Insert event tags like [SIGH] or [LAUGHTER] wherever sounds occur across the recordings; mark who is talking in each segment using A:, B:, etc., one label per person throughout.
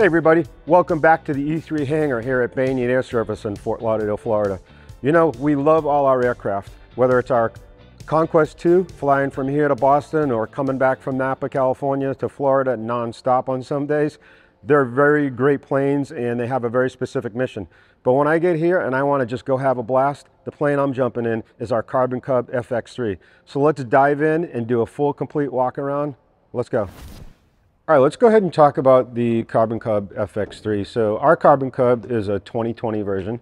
A: Hey everybody, welcome back to the E3 hangar here at Banyan Air Service in Fort Lauderdale, Florida. You know, we love all our aircraft, whether it's our Conquest 2 flying from here to Boston or coming back from Napa, California to Florida non-stop on some days. They're very great planes and they have a very specific mission. But when I get here and I want to just go have a blast, the plane I'm jumping in is our Carbon Cub FX3. So let's dive in and do a full complete walk around. Let's go. All right, let's go ahead and talk about the Carbon Cub FX3. So our Carbon Cub is a 2020 version.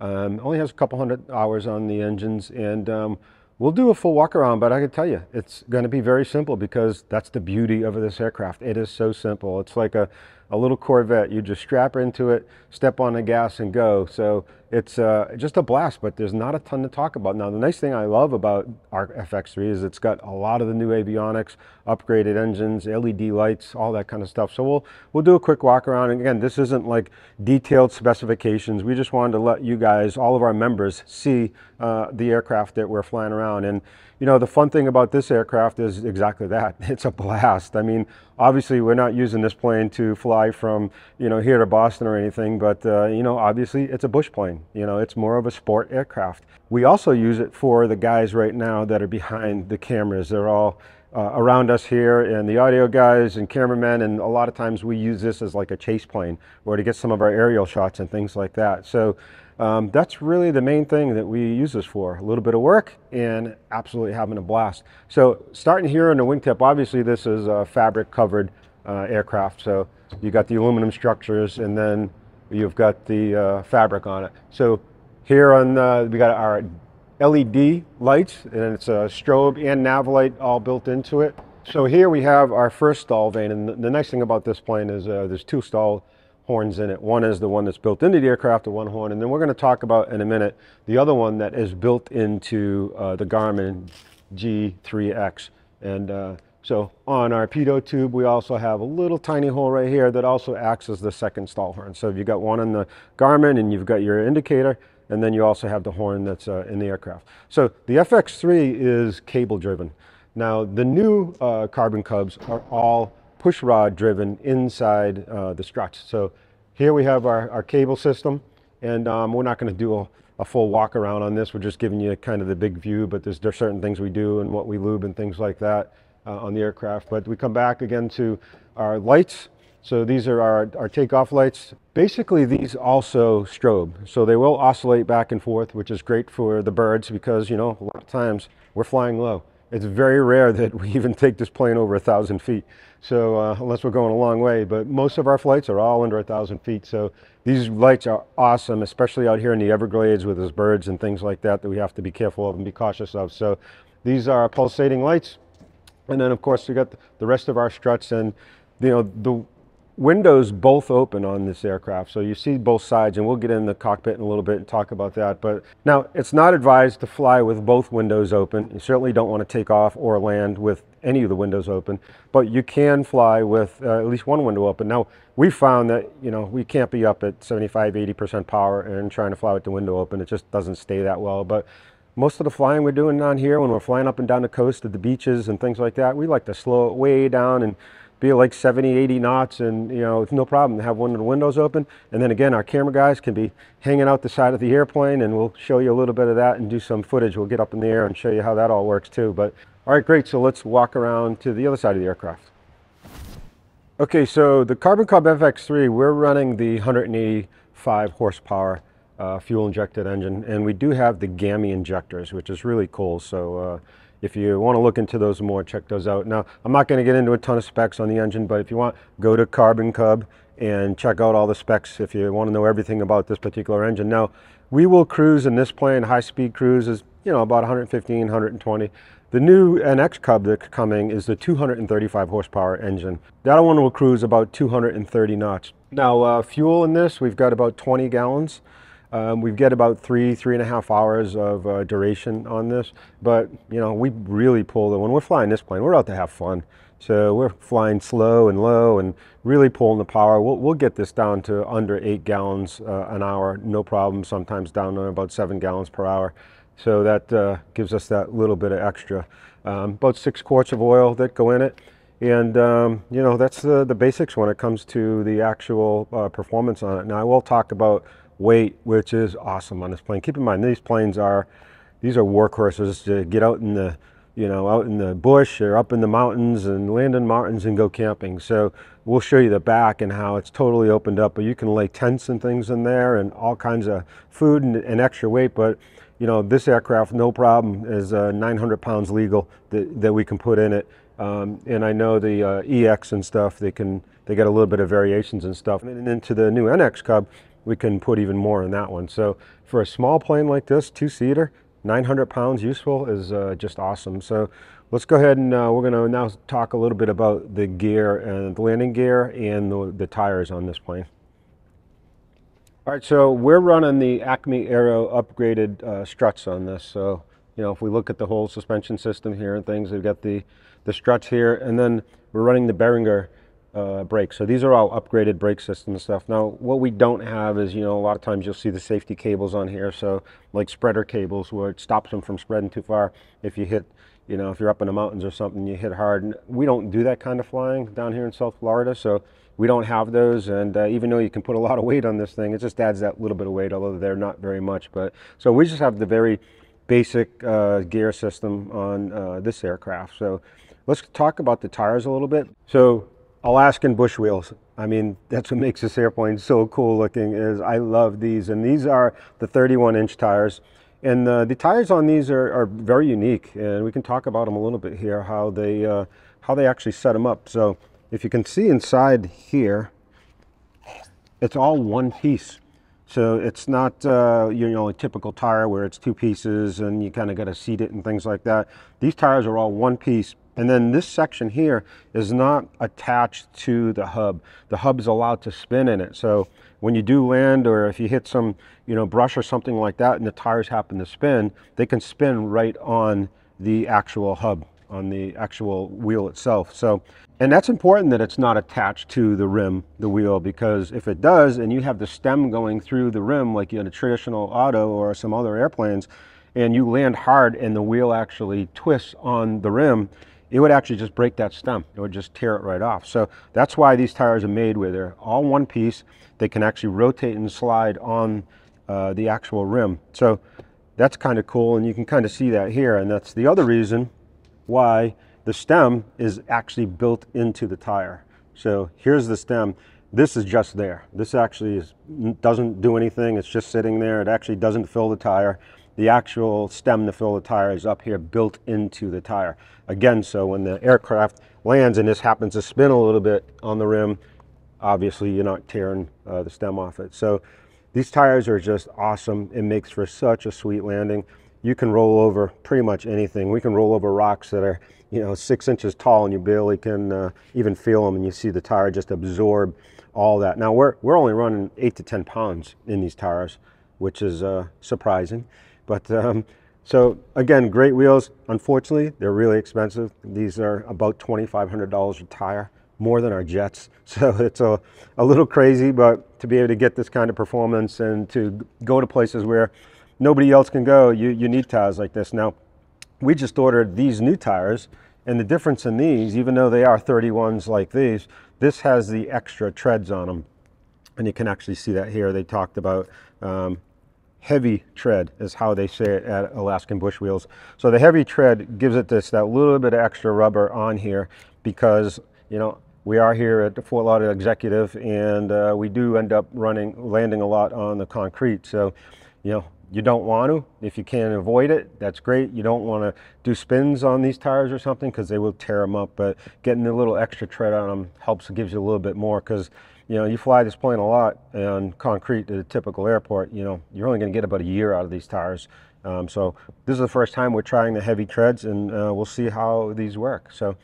A: Um, only has a couple hundred hours on the engines and um, we'll do a full walk around, but I can tell you, it's gonna be very simple because that's the beauty of this aircraft. It is so simple. It's like a, a little Corvette. You just strap into it, step on the gas and go. So it's uh, just a blast, but there's not a ton to talk about. Now, the nice thing I love about our FX3 is it's got a lot of the new avionics, upgraded engines, LED lights, all that kind of stuff. So we'll, we'll do a quick walk around. And again, this isn't like detailed specifications. We just wanted to let you guys, all of our members, see uh, the aircraft that we're flying around. And you know, the fun thing about this aircraft is exactly that. [LAUGHS] It's a blast. I mean, obviously we're not using this plane to fly from, you know, here to Boston or anything, but, uh, you know, obviously it's a bush plane. You know, it's more of a sport aircraft. We also use it for the guys right now that are behind the cameras. They're all uh, around us here and the audio guys and cameramen and a lot of times we use this as like a chase plane or to get some of our aerial shots and things like that. So um, that's really the main thing that we use this for. A little bit of work and absolutely having a blast. So starting here on the wingtip, obviously this is a fabric covered uh, aircraft. So you got the aluminum structures and then you've got the uh, fabric on it. So here on the, we got our LED lights and it's a strobe and nav light all built into it. So here we have our first stall vane and the, the nice thing about this plane is uh, there's two stall horns in it. One is the one that's built into the aircraft, the one horn, and then we're going to talk about in a minute the other one that is built into uh, the Garmin G3X. And uh, so on our pitot tube, we also have a little tiny hole right here that also acts as the second stall horn. So you've got one on the Garmin and you've got your indicator, and then you also have the horn that's uh, in the aircraft. So the FX3 is cable driven. Now the new uh, Carbon Cubs are all push rod driven inside uh, the struts. So here we have our, our cable system and um, we're not going to do a, a, full walk around on this. We're just giving you kind of the big view, but there's, there's certain things we do and what we lube and things like that uh, on the aircraft. But we come back again to our lights. So these are our, our takeoff lights. Basically, these also strobe. So they will oscillate back and forth, which is great for the birds because, you know, a lot of times we're flying low. It's very rare that we even take this plane over a thousand feet. So uh, unless we're going a long way, but most of our flights are all under a thousand feet. So these lights are awesome, especially out here in the Everglades with those birds and things like that that we have to be careful of and be cautious of. So these are pulsating lights. And then of course we got the rest of our struts and you know, the windows both open on this aircraft. So you see both sides and we'll get in the cockpit in a little bit and talk about that. But now it's not advised to fly with both windows open. You certainly don't want to take off or land with any of the windows open, but you can fly with uh, at least one window open. Now we found that, you know, we can't be up at 75, 80% power and trying to fly with the window open. It just doesn't stay that well. But most of the flying we're doing down here when we're flying up and down the coast of the beaches and things like that, we like to slow it way down and be like 70, 80 knots and, you know, it's no problem to have one of the windows open. And then again, our camera guys can be hanging out the side of the airplane and we'll show you a little bit of that and do some footage. We'll get up in the air and show you how that all works too. But all right, great. So let's walk around to the other side of the aircraft. Okay, so the Carbon Cub FX3, we're running the 185 horsepower uh, fuel injected engine and we do have the GAMI injectors, which is really cool. So uh, if you want to look into those more, check those out. Now, I'm not going to get into a ton of specs on the engine, but if you want, go to Carbon Cub and check out all the specs if you want to know everything about this particular engine. Now, we will cruise in this plane, high-speed cruise is, you know, about 115, 120. The new NX Cub that's coming is the 235 horsepower engine. That one will cruise about 230 knots. Now, uh, fuel in this, we've got about 20 gallons. Um, we get about three, three and a half hours of uh, duration on this, but you know, we really pull the, when we're flying this plane, we're out to have fun. So we're flying slow and low and really pulling the power. We'll, we'll get this down to under eight gallons uh, an hour, no problem, sometimes down to about seven gallons per hour. So that uh, gives us that little bit of extra. Um, about six quarts of oil that go in it. And, um, you know, that's the, the basics when it comes to the actual uh, performance on it. Now, I will talk about weight, which is awesome on this plane. Keep in mind, these planes are, these are workhorses to get out in the, you know, out in the bush or up in the mountains and land in mountains and go camping. So we'll show you the back and how it's totally opened up, but you can lay tents and things in there and all kinds of food and, and extra weight. But, you know, this aircraft, no problem, is uh, 900 pounds legal that, that we can put in it. Um, and I know the uh, EX and stuff, they can, they got a little bit of variations and stuff. And into the new NX Cub, we can put even more in that one. So for a small plane like this, two-seater, 900 pounds useful is uh, just awesome. So let's go ahead and uh, we're going to now talk a little bit about the gear and the landing gear and the, the tires on this plane. All right, so we're running the Acme Aero upgraded uh, struts on this. So, you know, if we look at the whole suspension system here and things, we've got the, the struts here, and then we're running the Beringer uh, brakes. So these are all upgraded brake system stuff. Now, what we don't have is, you know, a lot of times you'll see the safety cables on here. So like spreader cables where it stops them from spreading too far. If you hit, you know, if you're up in the mountains or something, you hit hard. We don't do that kind of flying down here in South Florida. So we don't have those. And uh, even though you can put a lot of weight on this thing, it just adds that little bit of weight, although they're not very much. But so we just have the very basic uh, gear system on uh, this aircraft. So let's talk about the tires a little bit. So Alaskan bush wheels. I mean, that's what makes this airplane so cool looking is I love these. And these are the 31 inch tires. And uh, the tires on these are, are, very unique. And we can talk about them a little bit here, how they, uh, how they actually set them up. So if you can see inside here, it's all one piece. So it's not, uh, you know, a typical tire where it's two pieces and you kind of got to seat it and things like that. These tires are all one piece and then this section here is not attached to the hub. The hub is allowed to spin in it. So when you do land or if you hit some, you know, brush or something like that and the tires happen to spin, they can spin right on the actual hub, on the actual wheel itself. So, and that's important that it's not attached to the rim, the wheel, because if it does and you have the stem going through the rim like in a traditional auto or some other airplanes, and you land hard and the wheel actually twists on the rim, it would actually just break that stem. It would just tear it right off. So that's why these tires are made where they're all one piece. They can actually rotate and slide on uh, the actual rim. So that's kind of cool and you can kind of see that here and that's the other reason why the stem is actually built into the tire. So here's the stem. This is just there. This actually is, doesn't do anything. It's just sitting there. It actually doesn't fill the tire the actual stem to fill the tire is up here built into the tire. Again, so when the aircraft lands and this happens to spin a little bit on the rim, obviously you're not tearing uh, the stem off it. So these tires are just awesome. It makes for such a sweet landing. You can roll over pretty much anything. We can roll over rocks that are, you know, six inches tall and you barely can uh, even feel them and you see the tire just absorb all that. Now we're, we're only running eight to 10 pounds in these tires, which is uh, surprising. But um, so again, great wheels. Unfortunately, they're really expensive. These are about $2,500 a tire, more than our jets. [LAUGHS] So it's a, a little crazy, but to be able to get this kind of performance and to go to places where nobody else can go, you, you need tires like this. Now, we just ordered these new tires and the difference in these, even though they are 31s like these, this has the extra treads on them. And you can actually see that here. They talked about um, heavy tread is how they say it at Alaskan Bush Wheels. So the heavy tread gives it this, that little bit of extra rubber on here because, you know, we are here at the Fort Lauderdale Executive and uh, we do end up running, landing a lot on the concrete. So, you know, you don't want to. If you can avoid it, that's great. You don't want to do spins on these tires or something because they will tear them up. But getting a little extra tread on them helps, gives you a little bit more because you know, you fly this plane a lot on concrete at a typical airport, you know, you're only going to get about a year out of these tires. Um, so this is the first time we're trying the heavy treads and uh, we'll see how these work. So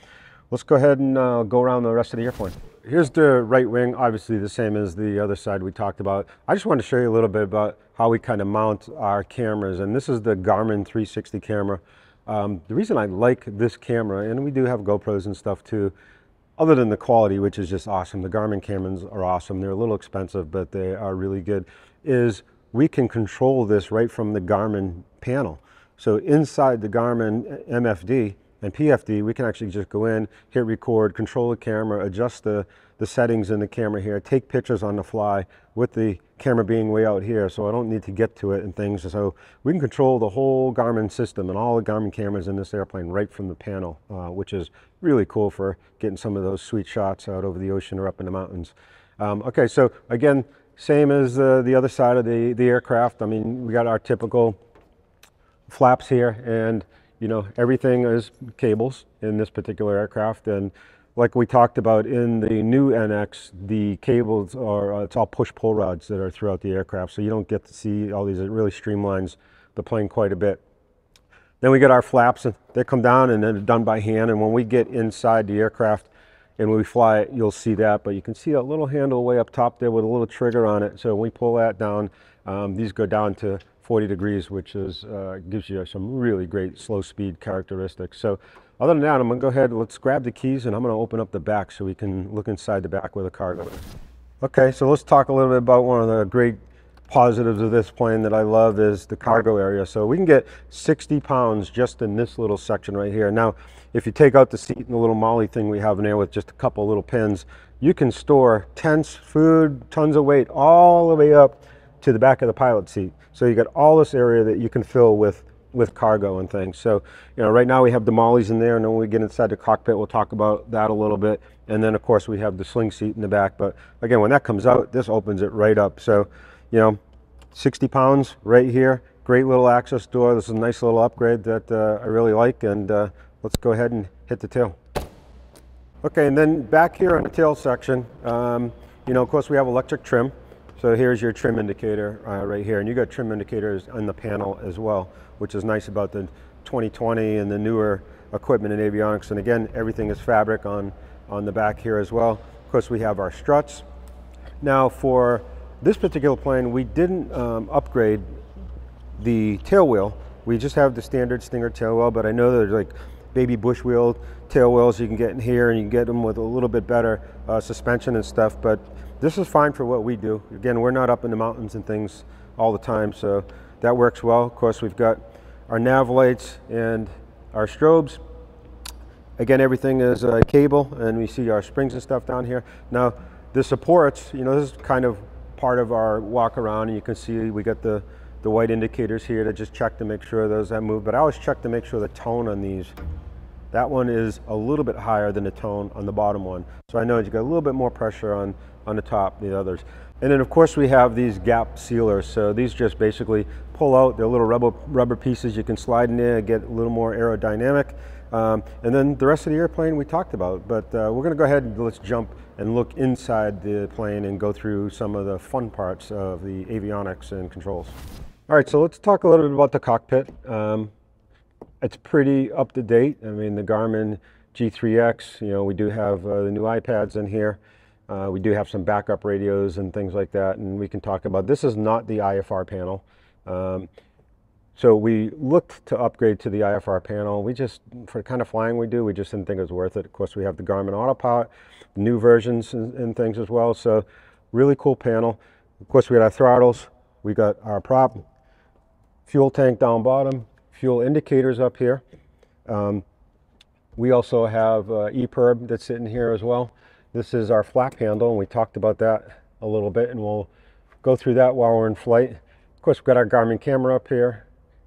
A: let's go ahead and uh, go around the rest of the airplane. Here's the right wing, obviously the same as the other side we talked about. I just wanted to show you a little bit about how we kind of mount our cameras. And this is the Garmin 360 camera. Um, the reason I like this camera, and we do have GoPros and stuff too, other than the quality, which is just awesome, the Garmin cameras are awesome. They're a little expensive, but they are really good, is we can control this right from the Garmin panel. So inside the Garmin uh, MFD, and PFD, we can actually just go in, hit record, control the camera, adjust the, the settings in the camera here, take pictures on the fly with the camera being way out here, so I don't need to get to it and things. So we can control the whole Garmin system and all the Garmin cameras in this airplane right from the panel, uh, which is really cool for getting some of those sweet shots out over the ocean or up in the mountains. Um, okay, so again, same as uh, the other side of the, the aircraft. I mean, we got our typical flaps here and you know, everything is cables in this particular aircraft. And like we talked about in the new NX, the cables are, uh, it's all push pull rods that are throughout the aircraft. So you don't get to see all these, it really streamlines the plane quite a bit. Then we get our flaps, and they come down and then done by hand. And when we get inside the aircraft and we fly it, you'll see that. But you can see that little handle way up top there with a little trigger on it. So when we pull that down, um, these go down to 40 degrees, which is, uh, gives you some really great slow speed characteristics. So other than that, I'm gonna go ahead, let's grab the keys and I'm gonna open up the back so we can look inside the back where the cargo. Okay, so let's talk a little bit about one of the great positives of this plane that I love is the cargo area. So we can get 60 pounds just in this little section right here. Now, if you take out the seat and the little molly thing we have in there with just a couple little pins, you can store tents, food, tons of weight all the way up to the back of the pilot seat. So you got all this area that you can fill with with cargo and things. So, you know, right now we have the mollies in there, and when we get inside the cockpit, we'll talk about that a little bit. And then, of course, we have the sling seat in the back. But again, when that comes out, this opens it right up. So, you know, 60 pounds right here. Great little access door. This is a nice little upgrade that uh, I really like. And uh, let's go ahead and hit the tail. Okay, and then back here on the tail section, um, you know, of course, we have electric trim. So here's your trim indicator uh, right here, and you got trim indicators on the panel as well, which is nice about the 2020 and the newer equipment in avionics. And again, everything is fabric on, on the back here as well. Of course, we have our struts. Now for this particular plane, we didn't um, upgrade the tail wheel. We just have the standard Stinger tail wheel, but I know there's like baby bush wheel tail wheels you can get in here and you can get them with a little bit better uh, suspension and stuff. But this is fine for what we do. Again, we're not up in the mountains and things all the time, so that works well. Of course, we've got our nav lights and our strobes. Again, everything is a cable, and we see our springs and stuff down here. Now, the supports, you know, this is kind of part of our walk around, and you can see we got the, the white indicators here to just check to make sure those have moved, but I always check to make sure the tone on these that one is a little bit higher than the tone on the bottom one. So I know you got a little bit more pressure on on the top, than the others. And then of course we have these gap sealers. So these just basically pull out, they're little rubber, rubber pieces you can slide in there, get a little more aerodynamic. Um, and then the rest of the airplane we talked about, but uh, we're gonna go ahead and let's jump and look inside the plane and go through some of the fun parts of the avionics and controls. All right, so let's talk a little bit about the cockpit. Um, it's pretty up to date. I mean, the Garmin G3X, you know, we do have uh, the new iPads in here. Uh, we do have some backup radios and things like that, and we can talk about, this is not the IFR panel. Um, so we looked to upgrade to the IFR panel. We just, for the kind of flying we do, we just didn't think it was worth it. Of course, we have the Garmin Autopilot, new versions and, things as well. So really cool panel. Of course, we got our throttles. We got our prop, fuel tank down bottom, fuel indicators up here. Um, we also have uh, EPIRB that's sitting here as well. This is our flap handle, and we talked about that a little bit, and we'll go through that while we're in flight. Of course, we've got our Garmin camera up here,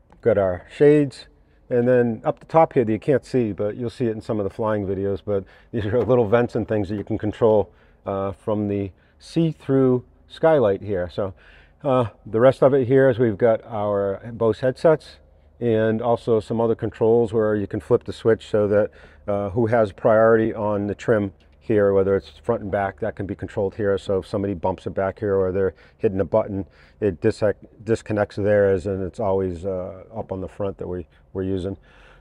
A: we've got our shades, and then up the top here that you can't see, but you'll see it in some of the flying videos, but [LAUGHS] these are little vents and things that you can control uh, from the see-through skylight here. So uh, the rest of it here is we've got our Bose headsets and also some other controls where you can flip the switch so that uh, who has priority on the trim here, whether it's front and back, that can be controlled here. So if somebody bumps it back here or they're hitting a button, it dis disconnects theirs and it's always uh, up on the front that we, we're using.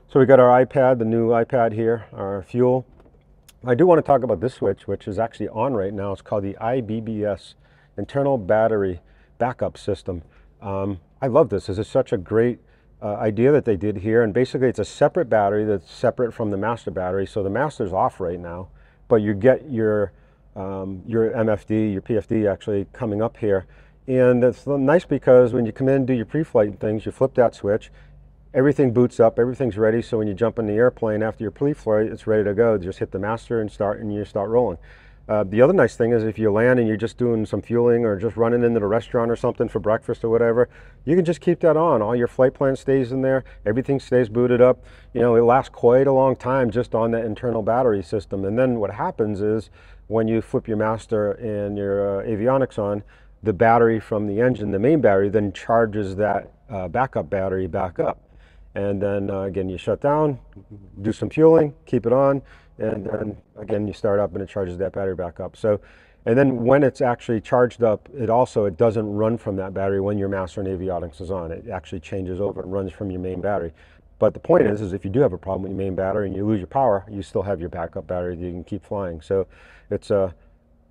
A: So we got our iPad, the new iPad here, our fuel. I do want to talk about this switch, which is actually on right now. It's called the IBBS, Internal Battery Backup System. Um, I love this. This is such a great uh, idea that they did here. And basically it's a separate battery that's separate from the master battery. So the master's off right now but you get your, um, your MFD, your PFD actually coming up here. And it's nice because when you come in and do your pre-flight things, you flip that switch, everything boots up, everything's ready. So when you jump in the airplane after your pre-flight, it's ready to go. Just hit the master and start, and you start rolling. Uh, the other nice thing is if you land and you're just doing some fueling or just running into the restaurant or something for breakfast or whatever, you can just keep that on. All your flight plan stays in there. Everything stays booted up. You know, it lasts quite a long time just on that internal battery system. And then what happens is when you flip your master and your uh, avionics on, the battery from the engine, the main battery, then charges that uh, backup battery back up. And then uh, again, you shut down, do some fueling, keep it on, and then again, you start up and it charges that battery back up. So, and then when it's actually charged up, it also, it doesn't run from that battery when your master and avionics is on. It actually changes over and runs from your main battery. But the point is, is if you do have a problem with your main battery and you lose your power, you still have your backup battery that you can keep flying. So it's a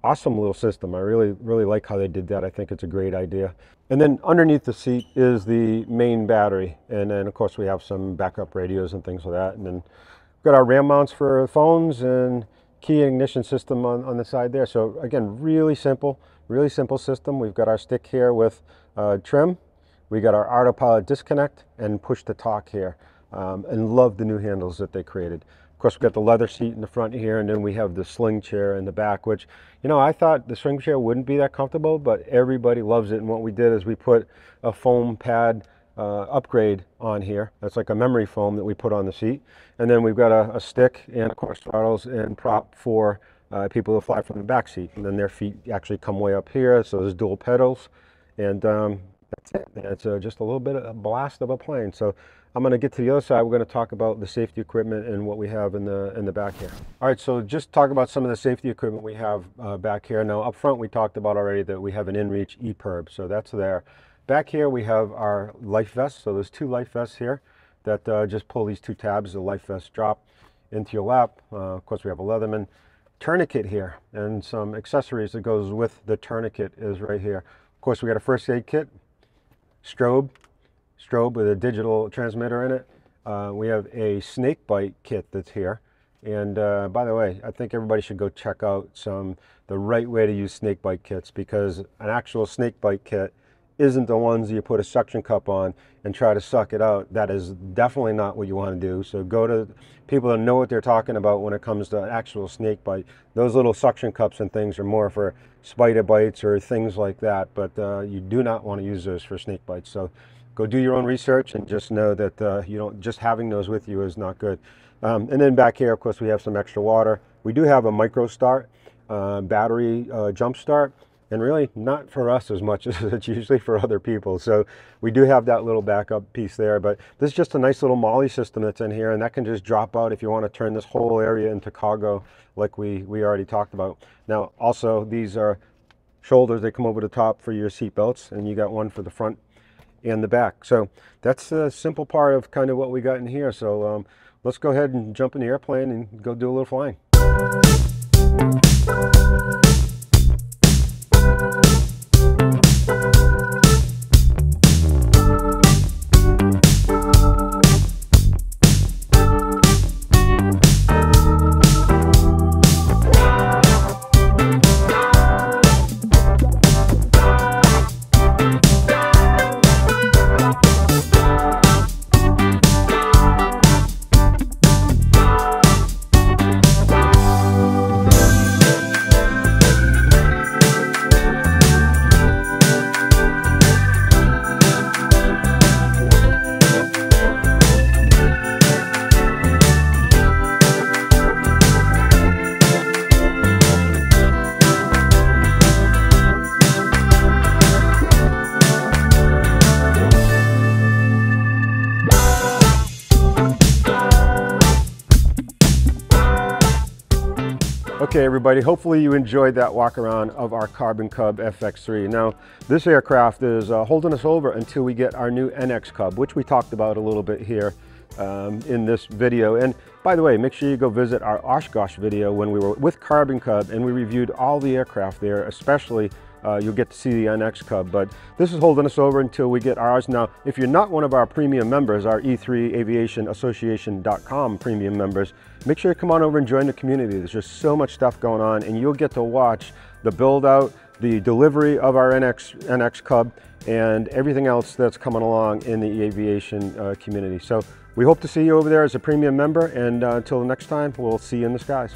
A: awesome little system. I really, really like how they did that. I think it's a great idea. And then underneath the seat is the main battery. And then of course we have some backup radios and things like that. And then got our RAM mounts for phones and key ignition system on, on the side there. So again, really simple, really simple system. We've got our stick here with uh, trim. We got our autopilot disconnect and push to talk here. Um, and love the new handles that they created Of course, we've got the leather seat in the front here, and then we have the sling chair in the back, which, you know, I thought the sling chair wouldn't be that comfortable, but everybody loves it. And what we did is we put a foam pad uh, upgrade on here. That's like a memory foam that we put on the seat. And then we've got a, a stick and, of course, throttles and prop for uh, people who fly from the back seat. And then their feet actually come way up here, so there's dual pedals. And um, that's it. It's uh, just a little bit of a blast of a plane. So I'm going to get to the other side. We're going to talk about the safety equipment and what we have in the in the back here. All right, so just talk about some of the safety equipment we have uh, back here. Now, up front, we talked about already that we have an InReach EPIRB, so that's there. Back here, we have our life vest. So there's two life vests here that uh, just pull these two tabs. The life vest drop into your lap. Uh, of course, we have a Leatherman tourniquet here and some accessories that goes with the tourniquet is right here. Of course, we got a first aid kit, strobe, strobe with a digital transmitter in it. Uh, we have a snake bite kit that's here. And uh, by the way, I think everybody should go check out some the right way to use snake bite kits because an actual snake bite kit isn't the ones you put a suction cup on and try to suck it out. That is definitely not what you want to do. So go to people that know what they're talking about when it comes to actual snake bite. Those little suction cups and things are more for spider bites or things like that, but uh, you do not want to use those for snake bites. So go do your own research and just know that uh, you don't just having those with you is not good. Um, and then back here, of course, we have some extra water. We do have a micro start uh, battery uh, jump start and really not for us as much [LAUGHS] as it's usually for other people. So we do have that little backup piece there, but this is just a nice little molly system that's in here and that can just drop out if you want to turn this whole area into cargo like we, we already talked about. Now also these are shoulders, they come over the top for your seat belts and you got one for the front and the back. So that's a simple part of kind of what we got in here. So um, let's go ahead and jump in the airplane and go do a little flying. Okay, everybody, hopefully you enjoyed that walk around of our Carbon Cub FX3. Now, this aircraft is uh, holding us over until we get our new NX Cub, which we talked about a little bit here um, in this video. And by the way, make sure you go visit our Oshkosh video when we were with Carbon Cub and we reviewed all the aircraft there, especially uh, you'll get to see the NX Cub. But this is holding us over until we get ours. Now, if you're not one of our premium members, our E3AviationAssociation.com premium members, make sure you come on over and join the community. There's just so much stuff going on and you'll get to watch the build out, the delivery of our NX, NX Cub, and everything else that's coming along in the aviation uh, community. So we hope to see you over there as a premium member, and uh, until next time, we'll see you in the skies.